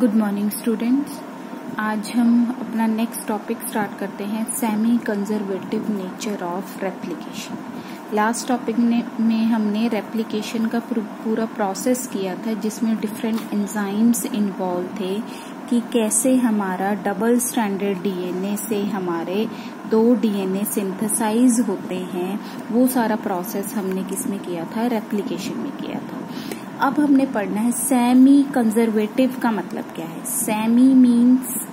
Good morning students आज हम अपना नेक्स्ट टॉपिक स्टार्ट करते हैं semi conservative nature of replication last topic में हमने रेप्लिकेशन का पूरा प्रोसेस किया था, जिसमें डिफरेंट एंजाइम्स इन्वॉल्व थे, कि कैसे हमारा डबल स्टैंडर्ड डीएनए से हमारे दो डीएनए सिंथेसाइज होते हैं, वो सारा प्रोसेस हमने किसमें किया था? रेप्लिकेशन में किया था। अब हमने पढ़ना है सेमी कंजर्वेटिव का मतलब क्या है? सेमी मीन्स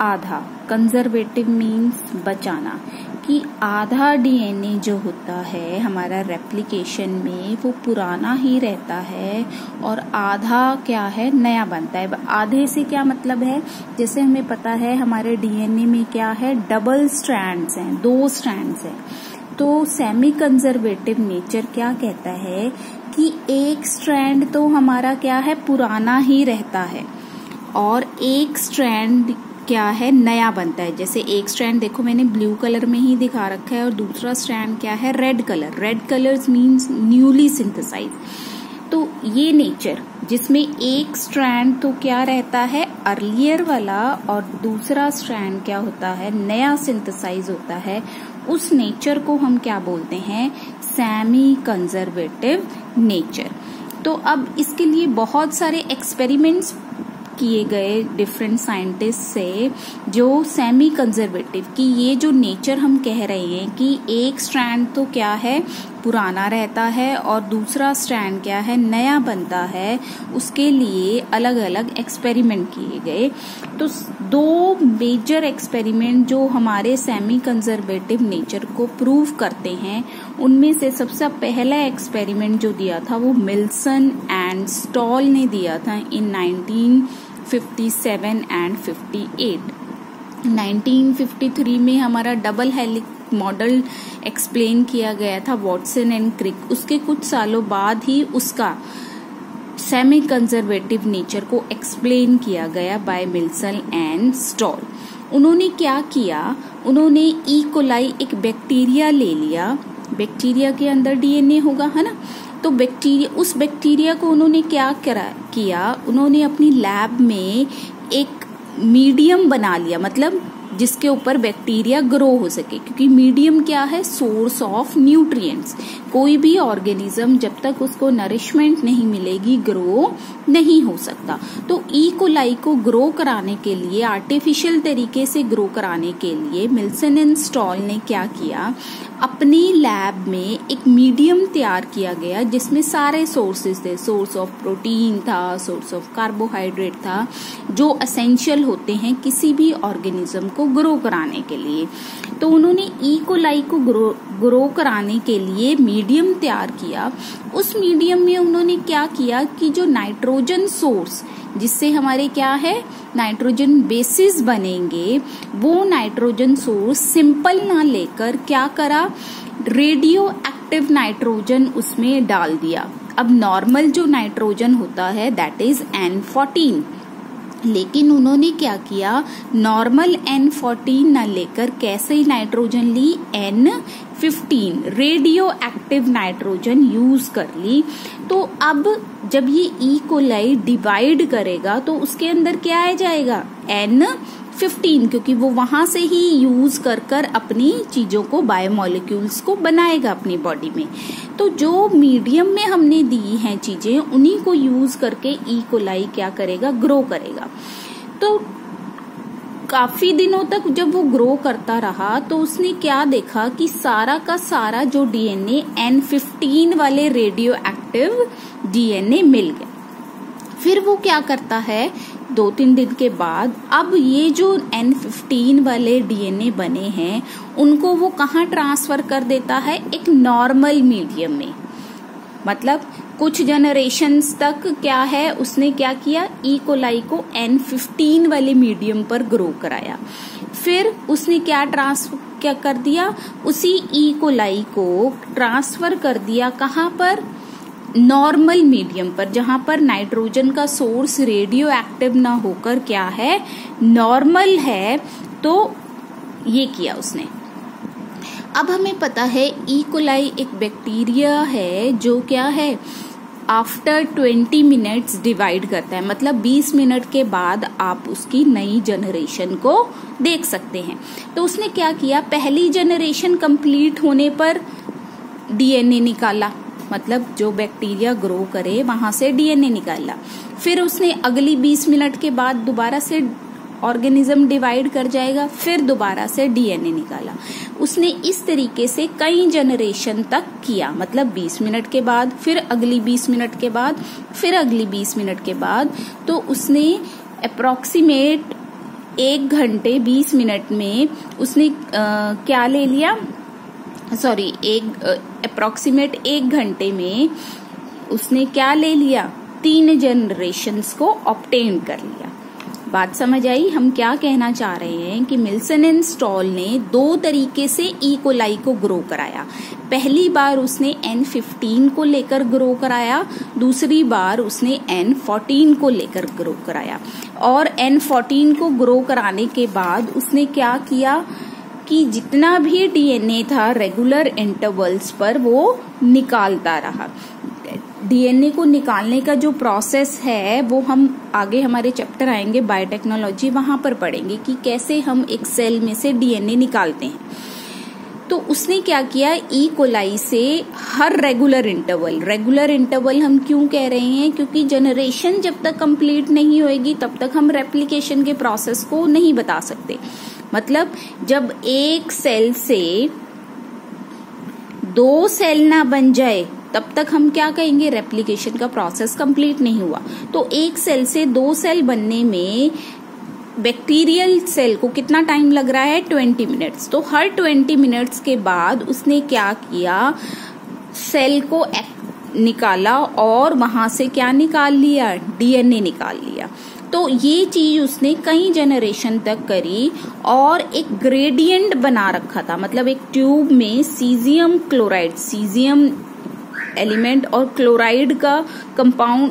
आधा कंजर्वेटिव मीन्स बचाना। कि आधा डीएनए जो होता है, हमारा रेप्लिकेशन में, वो पुराना ही रहता है और आधा क्या है? नया बनता है। आधे से क्या मतलब है? जैसे हमें पता है, हमारे डीएनए में क्या है? डबल स्ट्रैंड्स हैं, दो स्ट्रैंड्स हैं। तो सेमी कंजर्वेटिव नेचर क्या कहता है? कि एक स्ट्रैंड तो हमारा क्या है? पुराना ही रहता है। और एक स्ट्रैंड क्या है? नया बनता है। जैसे एक स्ट्रैंड देखो, मैंने ब्लू कलर में ही दिखा रखा है और दूसरा स्ट्रैंड क्या है? Red colour red colours means newly synthesize तो ये नेचर जिसमें एक स्ट्रैंड तो क्या रहता है? अर्लियर वाला और दूसरा स्ट्रैंड क्या होता है? नया सिंथेसाइज होता है। उस नेचर को हम क्या बोलते हैं? सेमी कंजर्वेटिव नेचर तो अब इसके लिए बहुत सारे एक्सपेरिमेंट्स किए गए डिफरेंट साइंटिस्ट से जो सेमी कंजर्वेटिव कि ये जो नेचर हम कह रहे हैं कि एक स्ट्रैंड तो क्या है? पुराना रहता है और दूसरा स्ट्रैंड क्या है? नया बनता है। उसके लिए अलग अलग एक्सपेरिमेंट किए गए। तो दो मेजर एक्सपेरिमेंट जो हमारे सेमी कंजर्वेटिव नेचर को प्रूव करते हैं उनमें से सबसे पहला एक्सपेरिमेंट जो दिया था वो मिल्सन एंड स्टॉल ने दिया था इन 1957 एंड 58 1953 में हमारा डबल हेलिक मॉडल एक्सप्लेन किया गया था वॉटसन एंड क्रिक उसके कुछ सालों बाद ही उसका सेमी कंजर्वेटिव नेचर को एक्सप्लेन किया गया बाय मिल्सन एंड स्टॉल उन्होंने क्या किया? उन्होंने ई e. कोलाई एक बैक्टीरिया ले लिया। बैक्टीरिया के अंदर डीएनए होगा, है ना? तो बैक्टीरिया उस बैक्टीरिया को उन्होंने क्या करा, किया? उन्होंने अपनी लैब में एक मीडियम बना लिया मतलब जिसके ऊपर बैक्टीरिया ग्रो हो सके, क्योंकि मीडियम क्या है? सोर्स ऑफ़ न्यूट्रिएंट्स कोई भी ऑर्गेनिज्म जब तक उसको नरिशमेंट नहीं मिलेगी ग्रो नहीं हो सकता। तो ई e. कोलाई को ग्रो कराने के लिए आर्टिफिशियल तरीके से ग्रो कराने के लिए मिल्सन एंड स्टॉल ने क्या किया? अपनी लैब में एक मीडियम तैयार किया गया, जिसमें सारे सोर्सेज थे। सोर्स ऑफ़ प्रोटीन था सोर्स ऑफ़ कार्बोहाइड्रेट था, जो असेंशियल होते हैं किसी भी ऑर्गेनिज्म को ग्रो कराने के लिए। तो उन्होंने ई e. कोलाई को ग्रो ग्रो कराने के लिए मीडियम तैयार किया। उस मीडियम में उन्होंने क्या किया कि जो नाइट्रोजन सोर्स जिससे हमारे क्या है? नाइट्रोजन बेसिस बनेंगे, वो नाइट्रोजन सोर्स सिंपल ना लेकर क्या करा? रेडियो एक्टिव नाइट्रोजन उसमें डाल दिया। अब नॉर्मल जो नाइट्रोजन होता है दैट इज़ एन फोर्टीन लेकिन उन्होंने क्या किया? नॉर्मल एन फोर्टीन न लेकर कैसे नाइट्रोजन ली? N fifteen radio active nitrogen use कर ली। तो अब जब ये ई e. कोलाई डिवाइड करेगा तो उसके अंदर क्या आ जाएगा? एन फिफ्टीन क्योंकि वो वहाँ से ही यूज़ कर कर अपनी चीज़ों को बायोमोलिक्यूल्स को बनाएगा अपनी बॉडी में। तो जो मीडियम में हमने दी हैं चीज़ें, उन्हीं को यूज़ करके ई e. कोलाई क्या करेगा? ग्रो करेगा। तो काफ़ी दिनों तक जब वो ग्रो करता रहा तो उसने क्या देखा कि सारा का सारा जो डीएनए एन फिफ्टीन वाले रेडियो एक्टिव डीएनए मिल गया फिर वो क्या करता है दो तीन दिन के बाद, अब ये जो एन फिफ्टीन वाले डीएनए बने हैं, उनको वो कहाँ ट्रांसफ़र कर देता है? एक नॉर्मल मीडियम में। मतलब कुछ जनरेशन तक क्या है, उसने क्या किया? E e. कोलाई को एन फिफ्टीन वाले मीडियम पर ग्रो कराया। फिर उसने क्या ट्रांसफ़र क्या कर दिया? उसी ई e. कोलाई को ट्रांसफ़र कर दिया कहाँ पर? नॉर्मल मीडियम पर, जहाँ पर नाइट्रोजन का सोर्स रेडियो एक्टिव ना होकर क्या है, नॉर्मल है तो ये किया उसने। अब हमें पता है ई e. एक बैक्टीरिया है जो क्या है आफ्टर 20 मिनट्स डिवाइड करता है। मतलब 20 मिनट के बाद आप उसकी नई जनरेशन को देख सकते हैं। तो उसने क्या किया, पहली जनरेशन कंप्लीट होने पर डीएनए निकाला। मतलब जो बैक्टीरिया ग्रो करे वहाँ से डीएनए निकाला। फिर उसने अगली 20 मिनट के बाद दोबारा से ऑर्गेनिज्म डिवाइड कर जाएगा फिर दोबारा से डीएनए निकाला। उसने इस तरीके से कई जनरेशन तक किया मतलब 20 मिनट के बाद फिर अगली 20 मिनट के बाद फिर अगली 20 मिनट के बाद। तो उसने अप्रोक्सीमेट एक घंटे 20 मिनट में उसने आ, क्या ले लिया? सॉरी, एक अप्रोक्सीमेट एक घंटे में उसने क्या ले लिया? तीन जनरेशन को ऑप्टेन कर लिया। बात समझ आई? हम क्या कहना चाह रहे हैं कि मिल्सन एंड स्टॉल ने दो तरीके से ई e. कोलाई को ग्रो कराया। पहली बार उसने एन फिफ्टीन को लेकर ग्रो कराया, दूसरी बार उसने एन फोर्टीन को लेकर ग्रो कराया। और एन फोर्टीन को ग्रो कराने के बाद उसने क्या किया? कि जितना भी डीएनए था रेगुलर इंटरवल्स पर वो निकालता रहा। डीएनए को निकालने का जो प्रोसेस है, वो हम आगे हमारे चैप्टर आएँगे बायोटेक्नोलॉजी वहाँ पर पढ़ेंगे कि कैसे हम एक सेल में से डीएनए निकालते हैं। तो उसने क्या किया? E e. कोलाई से हर रेगुलर इंटरवल रेगुलर इंटरवल हम क्यों कह रहे हैं? क्योंकि जनरेशन जब तक कंप्लीट नहीं होएगी, तब तक हम रेप्लिकेशन के प्रोसेस को नहीं बता सकते। मतलब जब एक सेल से दो सेल ना बन जाए, तब तक हम क्या कहेंगे? रेप्लिकेशन का प्रोसेस कंप्लीट नहीं हुआ। तो एक सेल से दो सेल बनने में बैक्टीरियल सेल को कितना टाइम लग रहा है? ट्वेंटी मिनट्स तो हर ट्वेंटी मिनट्स के बाद उसने क्या किया? सेल को निकाला और वहाँ से क्या निकाल लिया? डीएनए निकाल लिया। तो ये चीज़ उसने कई जनरेशन तक करी और एक ग्रेडियंट बना रखा था। मतलब एक ट्यूब में सीजियम क्लोराइड सीजियम एलिमेंट और क्लोराइड का कंपाउंड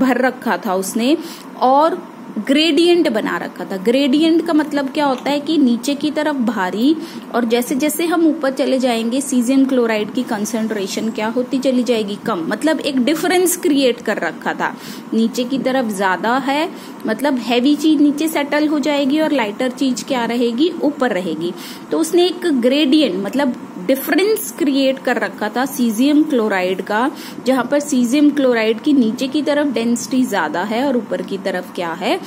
भर रखा था उसने। और ग्रेडियंट बना रखा था। ग्रेडियंट का मतलब क्या होता है कि नीचे की तरफ़ भारी और जैसे जैसे हम ऊपर चले जाएँगे सीजियम क्लोराइड की कंसेंट्रेशन क्या होती चली जाएगी? कम। मतलब एक डिफरेंस क्रिएट कर रखा था। नीचे की तरफ़ ज़्यादा है मतलब हैवी चीज़ नीचे सेटल हो जाएगी और लाइटर चीज़ क्या रहेगी? ऊपर रहेगी। तो उसने एक ग्रेडियंट मतलब डिफरेंस क्रिएट कर रखा था सीजियम क्लोराइड का, जहाँ पर सीजियम क्लोराइड की नीचे की तरफ़ डेंसिटी ज़्यादा है और ऊपर की तरफ़ क्या है?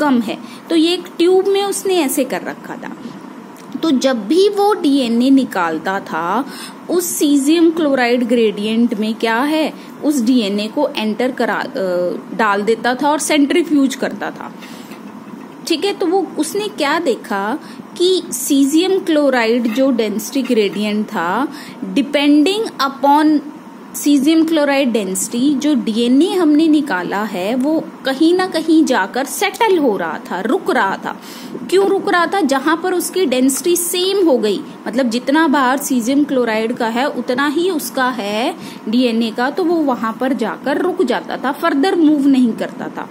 कम है। तो ये एक ट्यूब में उसने ऐसे कर रखा था। तो जब भी वो डीएनए निकालता था, उस सीजियम क्लोराइड ग्रेडियंट में क्या है, उस डीएनए को एंटर करा डाल देता था और सेंट्रीफ्यूज करता था। ठीक है? तो वो, उसने क्या देखा कि सीजियम क्लोराइड जो डेंसिटी ग्रेडियंट था depending upon caesium chloride density जो डीएनए हमने निकाला है, वो कहीं ना कहीं जाकर सेटल हो रहा था, रुक रहा था। क्यों रुक रहा था? जहाँ पर उसकी डेंसिटी सेम हो गई। मतलब जितना बाहर सीजियम क्लोराइड का है, उतना ही उसका है डीएनए का तो वो वहाँ पर जाकर रुक जाता था फर्दर मूव नहीं करता था।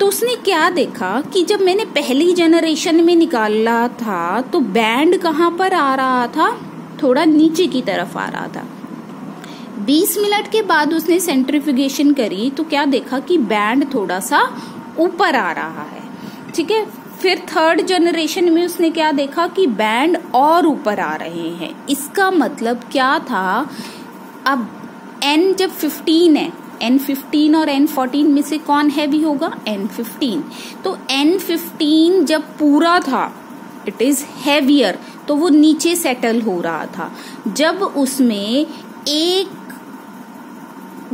तो उसने क्या देखा कि जब मैंने पहली जनरेशन में निकाला था तो बैंड कहाँ पर आ रहा था? थोड़ा नीचे की तरफ़ आ रहा था। 20 मिनट के बाद उसने सेंट्रिफिकेशन करी तो क्या देखा कि बैंड थोड़ा सा ऊपर आ रहा है। ठीक है? फिर थर्ड जनरेशन में उसने क्या देखा कि बैंड और ऊपर आ रहे हैं। इसका मतलब क्या था? अब एन जब 15 है एन फिफ्टीन और एन फोर्टीन में से कौन हैवी होगा? एन फिफ्टीन तो एन फिफ्टीन जब पूरा था इट इज़ हैवियर तो वो नीचे सेटल हो रहा था। जब उसमें एक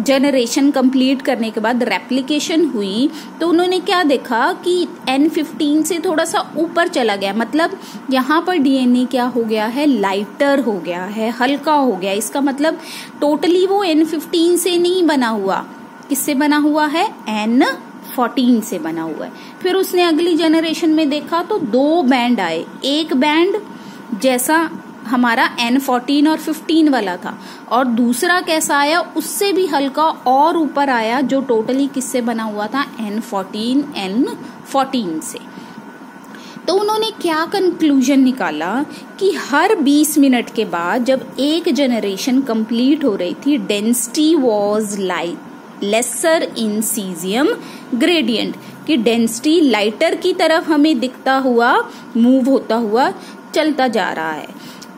जनरेशन कंप्लीट करने के बाद रेप्लिकेशन हुई तो उन्होंने क्या देखा कि एन फिफ्टीन से थोड़ा सा ऊपर चला गया। मतलब यहाँ पर डीएनए क्या हो गया है? लाइटर हो गया है, हल्का हो गया। इसका मतलब टोटली वो एन फिफ्टीन से नहीं बना हुआ। किससे बना हुआ है? एन फोर्टीन से बना हुआ है। फिर उसने अगली जनरेशन में देखा तो दो बैंड आए। एक बैंड जैसा हमारा एन फोर्टीन और फिफ्टीन वाला था। और दूसरा कैसा आया, उससे भी हल्का और ऊपर आया, जो टोटली किससे बना हुआ था? एन फोर्टीन एन फोर्टीन से। तो उन्होंने क्या कंक्लूजन निकाला कि हर 20 मिनट के बाद जब एक जनरेशन कंप्लीट हो रही थी density was light lesser in caesium gradient कि डेंसिटी लाइटर की तरफ़ हमें दिखता हुआ मूव होता हुआ, चलता जा रहा है।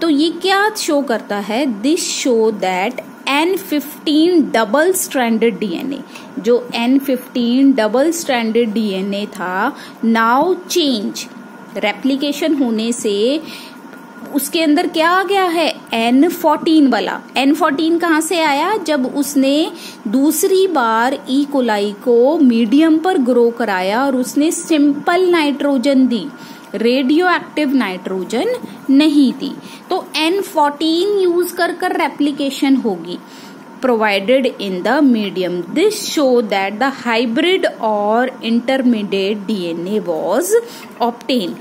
तो ये क्या शो करता है? This show that N fifteen double stranded DNA जो N fifteen double stranded DNA था नाउ चेंज रेप्लीकेशन होने से उसके अंदर क्या आ गया है? एन फोर्टीन वाला. एन फोर्टीन कहाँ से आया? जब उसने दूसरी बार ई e. कोलाई को मीडियम पर ग्रो कराया और उसने सिंपल नाइट्रोजन दी. रेडियो एक्टिव नाइट्रोजन नहीं थी। तो एन फोर्टीन यूज़ कर कर रेप्लीकेशन होगी। Provided in the medium. This show that the hybrid or intermediate DNA was obtained.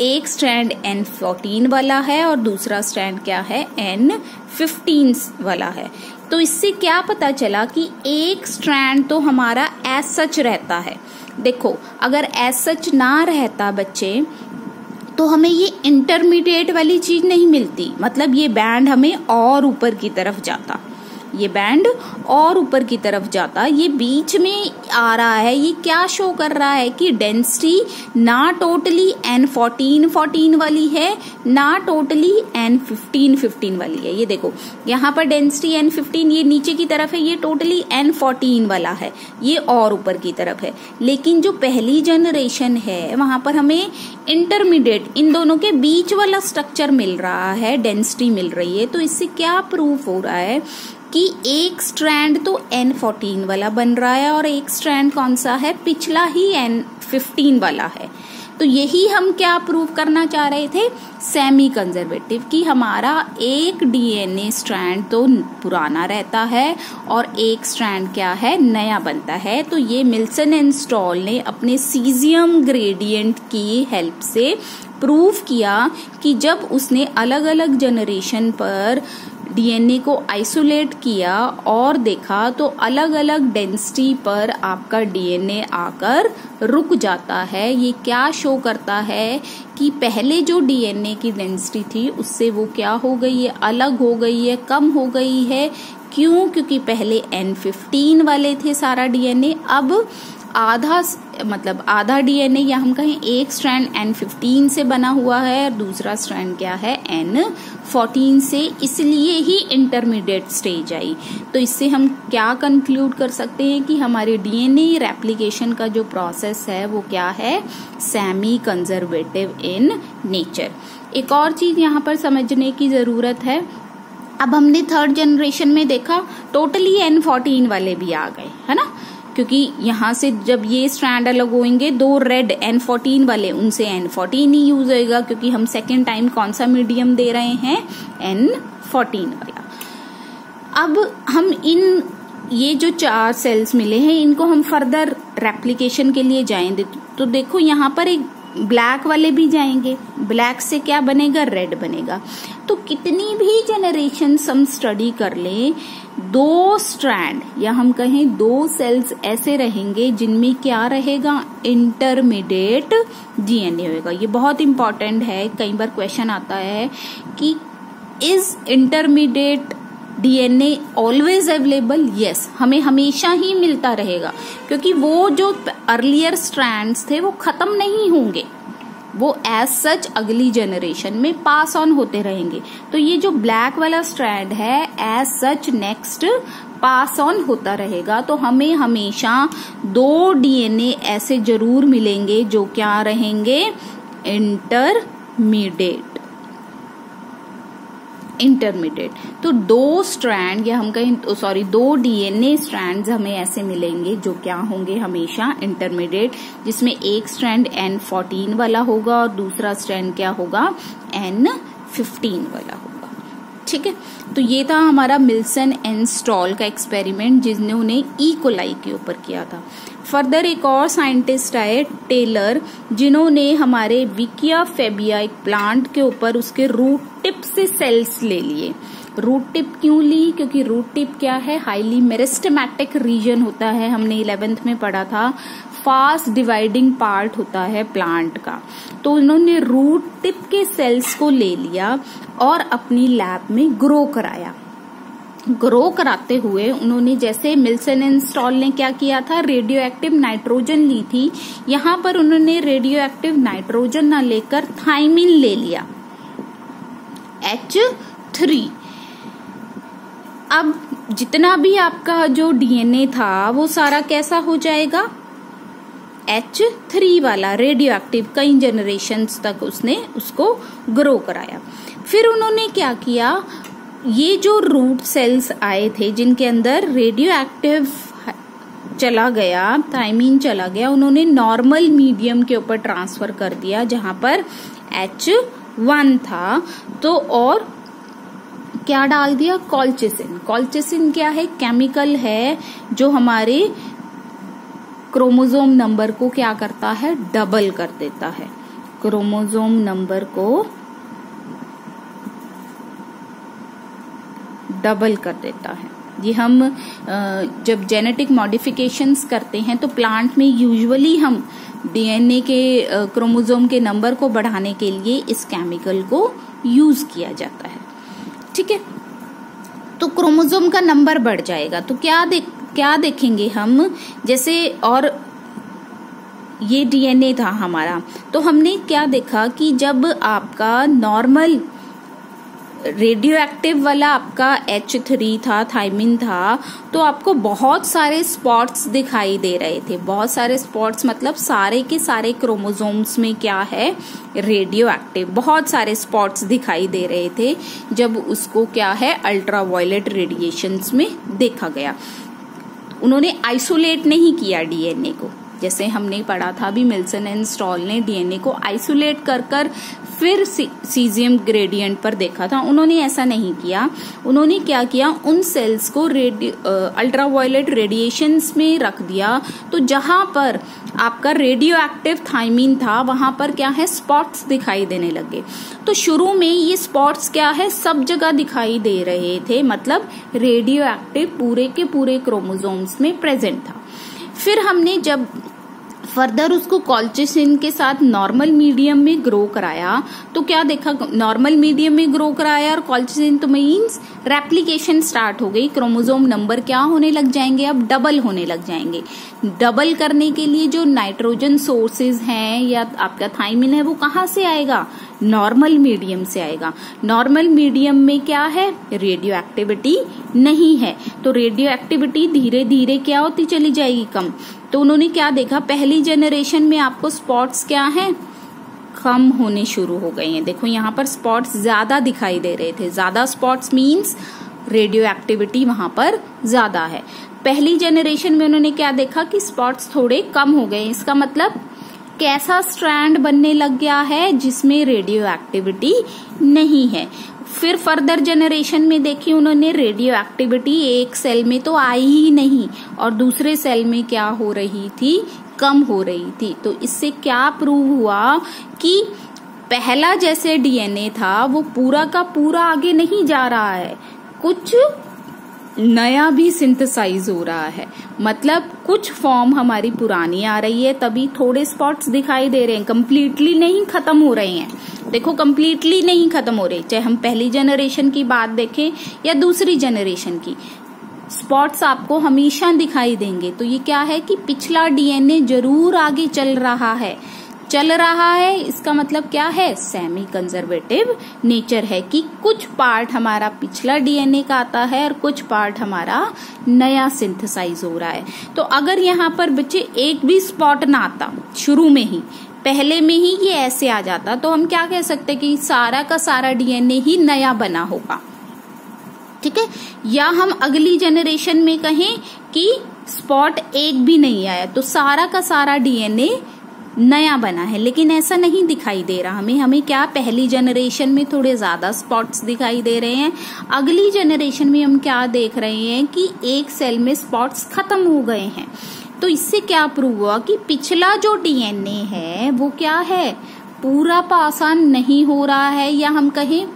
एक स्ट्रैंड एन फोर्टीन वाला है और दूसरा स्ट्रैंड क्या है? एन फिफ्टीन वाला है। तो इससे क्या पता चला कि एक स्ट्रैंड तो हमारा एज सच रहता है। देखो, अगर एज सच ना रहता बच्चे तो हमें ये इंटरमीडिएट वाली चीज़ नहीं मिलती। मतलब ये बैंड हमें और ऊपर की तरफ़ जाता। ये बैंड और ऊपर की तरफ़ जाता। ये बीच में आ रहा है। ये क्या शो कर रहा है कि डेंसिटी ना टोटली एन फोर्टीन फोर्टीन वाली है, ना टोटली एन फिफ्टीन फिफ्टीन वाली है। ये देखो, यहाँ पर डेंसिटी एन फिफ्टीन ये नीचे की तरफ़ है, ये टोटली एन फोर्टीन वाला है। ये और ऊपर की तरफ़ है। लेकिन जो पहली जनरेशन है, वहाँ पर हमें इंटरमीडिएट इन दोनों के बीच वाला स्ट्रक्चर मिल रहा है डेंसिटी मिल रही है। तो इससे क्या प्रूफ हो रहा है? कि एक स्ट्रैंड तो एन फोर्टीन वाला बन रहा है और एक स्ट्रैंड कौन सा है? पिछला ही एन फिफ्टीन वाला है। तो यही हम क्या प्रूव करना चाह रहे थे? सेमी कंजर्वेटिव कि हमारा एक डीएनए स्ट्रैंड तो पुराना रहता है और एक स्ट्रैंड क्या है? नया बनता है। तो ये मिल्सन एंड स्टॉल ने अपने सीजियम ग्रेडियंट की हेल्प से प्रूव किया कि जब उसने अलग अलग जनरेशन पर डीएनए को आइसोलेट किया और देखा तो अलग अलग डेंसिटी पर आपका डीएनए आकर रुक जाता है। ये क्या शो करता है कि पहले जो डीएनए की डेंसिटी थी, उससे वो क्या हो गई है? अलग हो गई है, कम हो गई है। क्यों? क्योंकि पहले एन फिफ्टीन वाले थे सारा डीएनए, अब आधा मतलब आधा डीएनए या हम कहें एक स्ट्रैंड एन फिफ्टीन से बना हुआ है और दूसरा स्ट्रैंड क्या है? एन फोर्टीन से इसलिए ही इंटरमीडिएट स्टेज आई। तो इससे हम क्या कंक्लूड कर सकते हैं कि हमारे डीएनए रेप्लिकेशन का जो प्रोसेस है, वो क्या है? सेमी कंजर्वेटिव इन नेचर एक और चीज़ यहाँ पर समझने की ज़रूरत है। अब हमने थर्ड जनरेशन में देखा टोटली एन फोर्टीन वाले भी आ गए, है ना? क्योंकि यहाँ से जब ये स्ट्रैंड अलग होंगे दो रेड एन फोर्टीन वाले, उनसे एन फोर्टीन ही यूज़ होएगा, क्योंकि हम सेकेंड टाइम कौन सा मीडियम दे रहे हैं? एन फोर्टीन वाला। अब हम इन, ये जो चार सेल्स मिले हैं, इनको हम फर्दर रेप्लीकेशन के लिए जाएँगे। तो देखो, यहाँ पर एक ब्लैक वाले भी जाएँगे। ब्लैक से क्या बनेगा? रेड बनेगा। तो कितनी भी जनरेशन हम स्टडी कर लें दो स्ट्रैंड या हम कहें दो सेल्स ऐसे रहेंगे जिनमें क्या रहेगा? इंटरमीडिएट डीएनए होगा ये बहुत इंपॉर्टेंट है। कई बार क्वेश्चन आता है कि is intermediate DNA always available? Yes. हमें हमेशा ही मिलता रहेगा, क्योंकि वो जो अर्लियर स्ट्रैंड्स थे वो खत्म नहीं होंगे। वो एज सच अगली जनरेशन में पास ऑन होते रहेंगे। तो ये जो ब्लैक वाला स्ट्रैंड है as such next pass on होता रहेगा। तो हमें हमेशा दो डीएनए ऐसे ज़रूर मिलेंगे जो क्या रहेंगे? इंटरमीडिएट इंटरमीडिएट तो दो स्ट्रैंड या हम कहें सॉरी दो डीएनए स्ट्रैंड हमें ऐसे मिलेंगे जो क्या होंगे हमेशा इंटरमीडिएट जिसमें एक स्ट्रैंड एन फोर्टीन वाला होगा और दूसरा स्ट्रैंड क्या होगा? एन फिफ्टीन वाला ठीक है? तो ये था हमारा मिल्सन एंड स्टॉल का एक्सपेरिमेंट जिसने उन्हें ई कोलाई के ऊपर किया था। फर्दर एक और साइंटिस्ट आए टेलर जिन्होंने हमारे विकिया फेबिया एक प्लांट के ऊपर उसके रूट टिप से सेल्स ले लिए। रूट टिप क्यों ली? क्योंकि रूट टिप क्या है? हाईली मेरिस्टमैटिक रीजन होता है। हमने इलेवेंथ में पढ़ा था। फास्ट डिवाइडिंग पार्ट होता है प्लांट का। तो उन्होंने रूट टिप के सेल्स को ले लिया और अपनी लैब में ग्रो कराया। ग्रो कराते हुए उन्होंने जैसे मिल्सन एंड स्टॉल ने क्या किया था? रेडियो एक्टिव नाइट्रोजन ली थी। यहाँ पर उन्होंने रेडियो एक्टिव नाइट्रोजन ना लेकर थाइमिन ले लिया। एच थ्री अब जितना भी आपका जो डीएनए था, वो सारा कैसा हो जाएगा? एच थ्री वाला रेडियो एक्टिव कई जनरेशन तक उसने उसको ग्रो कराया। फिर उन्होंने क्या किया? ये जो रूट सेल्स आए थे, जिनके अंदर रेडियो एक्टिव चला गया थाइमिन चला गया, उन्होंने नॉर्मल मीडियम के ऊपर ट्रांसफ़र कर दिया, जहाँ पर एच वन था। तो और क्या डाल दिया? कॉल्चिसिन। कॉल्चिसिन क्या है? केमिकल है जो हमारे क्रोमोजोम नंबर को क्या करता है? डबल कर देता है। क्रोमोजोम नंबर को डबल कर देता है। ये हम जब जेनेटिक मॉडिफिकेशंस करते हैं तो प्लांट में यूजुअली हम डीएनए के क्रोमोजोम के नंबर को बढ़ाने के लिए इस केमिकल को यूज़ किया जाता है। ठीक है? तो क्रोमोजोम का नंबर बढ़ जाएगा। तो क्या देख, क्या देखेंगे हम? जैसे और ये डीएनए था हमारा। तो हमने क्या देखा कि जब आपका नॉर्मल रेडियो एक्टिव वाला आपका एच थ्री था थाइमिन था तो आपको बहुत सारे स्पॉट्स दिखाई दे रहे थे। बहुत सारे स्पॉट्स मतलब सारे के सारे क्रोमोजोम्स में क्या है? रेडियो एक्टिव बहुत सारे स्पॉट्स दिखाई दे रहे थे, जब उसको क्या है? अल्ट्रा वायलेट रेडिएशंस में देखा गया। उन्होंने आइसोलेट नहीं किया डीएनए को। जैसे हमने पढ़ा था, भी मिल्सन एंड स्टॉल ने डीएनए को आइसोलेट कर कर फिर सीजियम ग्रेडियंट पर देखा था। उन्होंने ऐसा नहीं किया। उन्होंने क्या किया? उन सेल्स को अल्ट्रा वायलेट रेडिएशन में रख दिया। तो जहाँ पर आपका रेडियो एक्टिव थाइमिन था, वहाँ पर क्या है? स्पॉट्स दिखाई देने लगे। तो शुरू में ये स्पॉट्स क्या है? सब जगह दिखाई दे रहे थे। मतलब रेडियो एक्टिव पूरे के पूरे क्रोमोजोम्स में प्रेजेंट था। फिर हमने जब फर्दर उसको कॉल्चिसिन के साथ नॉर्मल मीडियम में ग्रो कराया तो क्या देखा, नॉर्मल मीडियम में ग्रो कराया और कॉल्चिसिन तो मीन्स रेप्लीकेशन स्टार्ट हो गई क्रोमोजोम नंबर क्या होने लग जाएँगे, अब डबल होने लग जाएँगे। डबल करने के लिए जो नाइट्रोजन सोर्सेज हैं या आपका थाइमिन है, वो कहाँ से आएगा? नॉर्मल मीडियम से आएगा। नॉर्मल मीडियम में क्या है? रेडियो एक्टिविटी नहीं है। तो रेडियो एक्टिविटी धीरे धीरे क्या होती चली जाएगी कम। तो उन्होंने क्या देखा? पहली जेनरेशन में आपको स्पॉट्स क्या है? कम होने शुरू हो गए हैं। देखो, यहाँ पर स्पॉट्स ज़्यादा दिखाई दे रहे थे। ज़्यादा स्पॉट्स मीन्स रेडियो एक्टिविटी वहाँ पर ज़्यादा है। पहली जेनरेशन में उन्होंने क्या देखा कि स्पॉट्स थोड़े कम हो गए इसका मतलब कैसा स्ट्रैंड बनने लग गया है जिसमें रेडियो एक्टिविटी नहीं है। फिर फर्दर जनरेशन में देखी उन्होंने रेडियो एक्टिविटी एक सेल में तो आई ही नहीं। और दूसरे सेल में क्या हो रही थी? कम हो रही थी। तो इससे क्या प्रूव हुआ कि पहला जैसे डीएनए था, वो पूरा का पूरा आगे नहीं जा रहा है। कुछ नया भी सिंथेसाइज हो रहा है। मतलब कुछ फॉर्म हमारी पुरानी आ रही है, तभी थोड़े स्पॉट्स दिखाई दे रहे हैं। कंप्लीटली नहीं खत्म हो रहे हैं। देखो कंप्लीटली नहीं खत्म हो रहे। चाहे हम पहली जनरेशन की बात देखें या दूसरी जनरेशन की स्पॉट्स आपको हमेशा दिखाई देंगे। तो ये क्या है कि पिछला डीएनए ज़रूर आगे चल रहा है। चल रहा है, इसका मतलब क्या है? सेमी कंजर्वेटिव नेचर है कि कुछ पार्ट हमारा पिछला डीएनए का आता है और कुछ पार्ट हमारा नया सिंथेसाइज हो रहा है। तो अगर यहाँ पर बच्चे एक भी स्पॉट ना आता, शुरू में ही पहले में ही ये ऐसे आ जाता। तो हम क्या कह सकते कि सारा का सारा डीएनए ही नया बना होगा। ठीक है? या हम अगली जनरेशन में कहें कि स्पॉट एक भी नहीं आया तो सारा का सारा डीएनए नया बना है। लेकिन ऐसा नहीं दिखाई दे रहा हमें। हमें क्या पहली जनरेशन में थोड़े ज़्यादा स्पॉट्स दिखाई दे रहे हैं? अगली जनरेशन में हम क्या देख रहे हैं कि एक सेल में स्पॉट्स खत्म हो गए हैं। तो इससे क्या प्रूव हुआ कि पिछला जो डीएनए है, वो क्या है? पूरा पासान नहीं हो रहा है या हम कहें,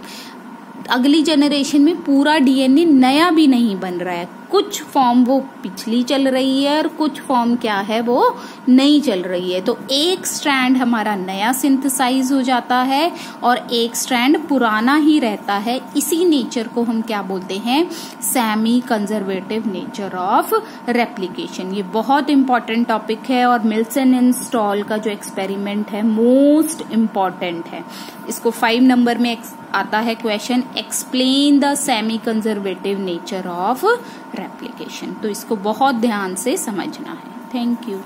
अगली जनरेशन में पूरा डीएनए नया भी नहीं बन रहा है। कुछ फॉर्म वो पिछली चल रही है और कुछ फॉर्म क्या है वो नहीं चल रही है। तो एक स्ट्रैंड हमारा नया सिंथेसाइज हो जाता है और एक स्ट्रैंड पुराना ही रहता है। इसी नेचर को हम क्या बोलते हैं? Semi conservative nature of replication ये बहुत इंपॉर्टेंट टॉपिक है और मिल्सन इंस्टॉल का जो एक्सपेरिमेंट है मोस्ट इंपॉर्टेंट है। इसको फाइव नंबर में आता है question explain the semi conservative nature of replication तो इसको बहुत ध्यान से समझना है। Thank you